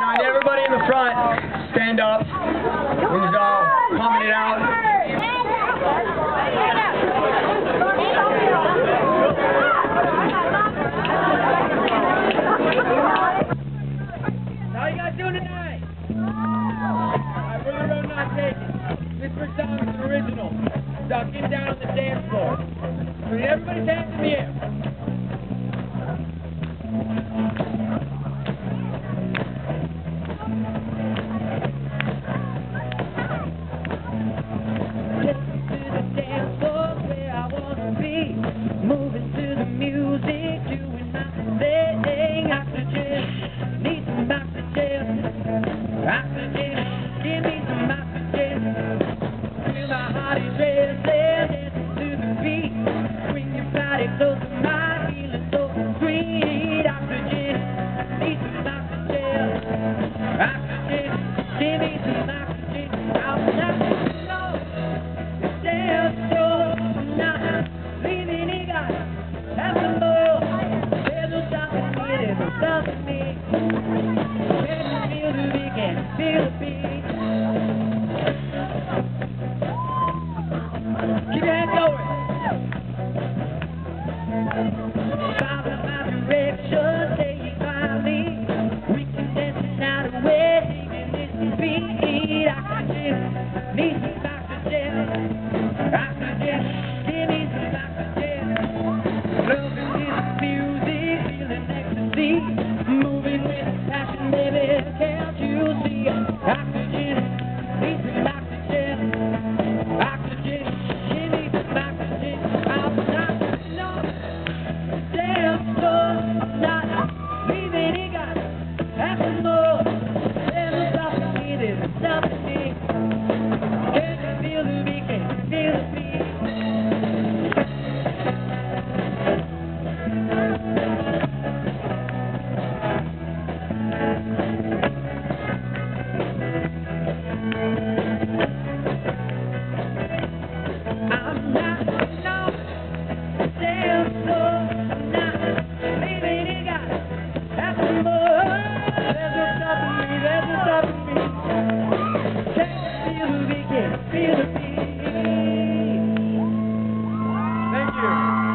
Now everybody in the front, stand up. We're just all pumping it out. How you guys doing tonight? We're the road not taken. This first song original. Get down on the dance floor. Everybody's hands in the air. music, feeling ecstasy. you.